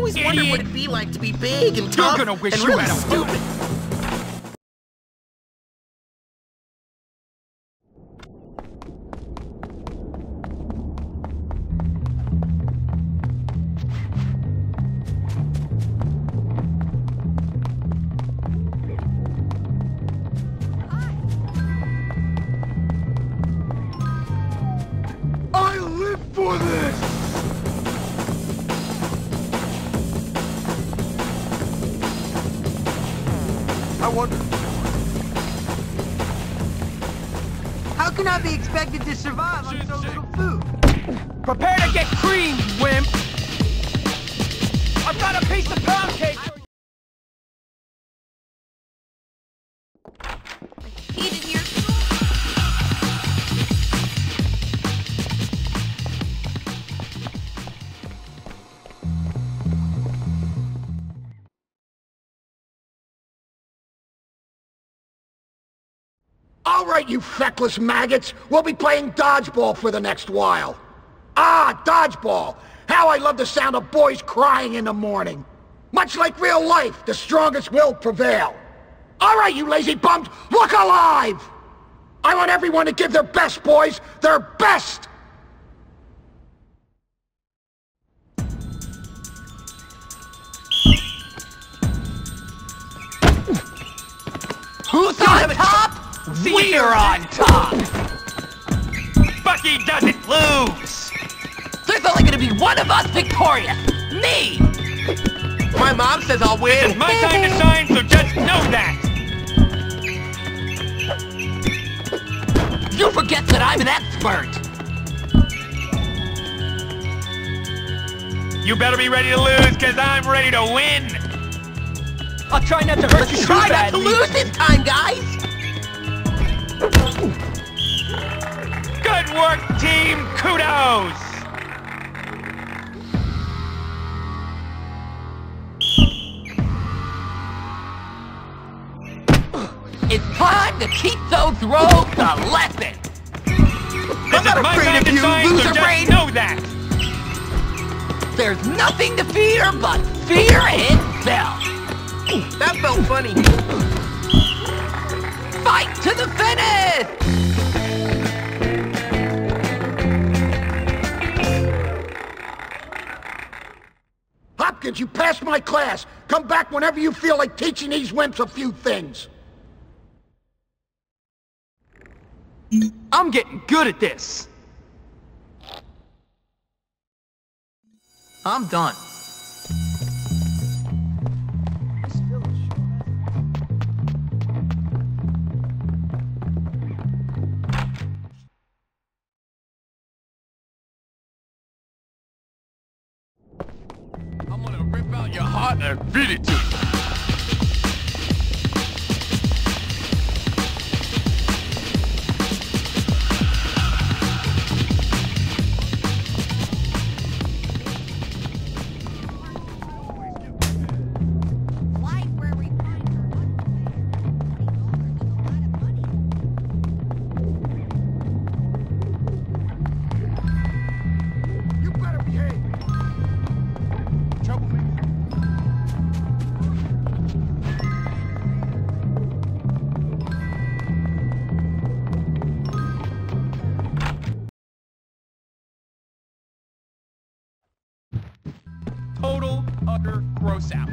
always wondered what it'd be like to be big and tough gonna wish and you really had a stupid. I live for this! I wonder. How can I be expected to survive on so little food? Prepare to get creamed, wimp! I've got a piece of pound cake All right, you feckless maggots. We'll be playing dodgeball for the next while. Ah, dodgeball. How I love the sound of boys crying in the morning. Much like real life, the strongest will prevail. All right, you lazy bums, look alive! I want everyone to give their best, boys, their best! We're on top! Bucky doesn't lose! There's only gonna be one of us victorious. Me! My mom says I'll win. It's my time to shine, so just know that! You forget that I'm an expert. You better be ready to lose, cause I'm ready to win! I'll try not to hurt you too Try not to lose this time, guys. Good work, team! Kudos! It's time to keep those rogues a lesson. This not is my afraid of to you, shine, so loser brain. know that! There's nothing to fear but fear itself. That felt funny. Hopkins, you passed my class. Come back whenever you feel like teaching these wimps a few things. I'm getting good at this. I'm done. And beat it to you! Total, utter gross out.